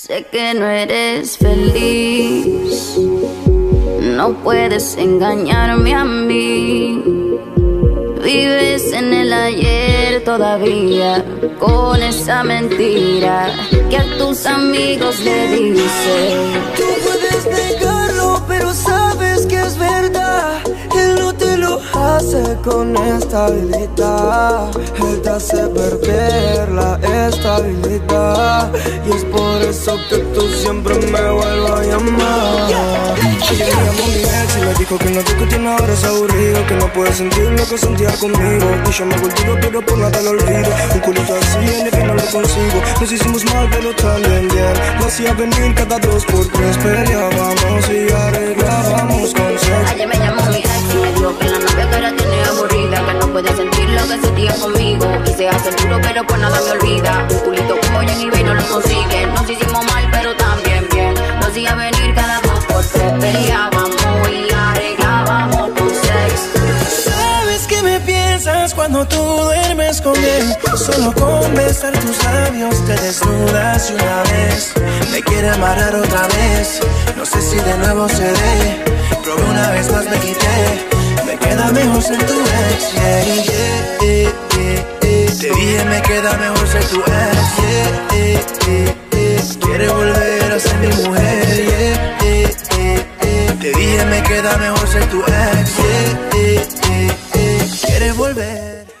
Sé que no eres feliz, no puedes engañarme a mí. Vives en el ayer todavía con esa mentira que a tus amigos le dices. Tú puedes negarlo, pero sabes que es verdad. Él no te lo hace con estabilidad. Él te hace perder Y es por eso que tú siempre me vuelves a llamar. Ella me llamó y me dijo que no tiene ahora es aburrido. Que no puede sentir lo que sentía conmigo. Y yo me contigo, pero por nada lo olvido. Un culito así en el que no lo consigo. Nos hicimos mal, pero también bien. Lo hacía venir cada dos por tres. Peleábamos lo que sentía conmigo Y se hace duro pero por nada me olvida Un culito como Jenny B no lo consigue Nos hicimos mal pero también bien Nos hacía venir cada dos por tres Peleábamos y arreglábamos con sex Sabes que me piensas cuando tú duermes con él. Solo con besar tus labios te desnudas y una vez. Me quiere amarrar otra vez. No sé si de nuevo se dé. Probé una vez más, me quité. Me queda mejor ser tu te dije me queda mejor ser tu ex. Quieres volver a ser mi mujer. Te dije me queda mejor ser tu ex. Quieres volver.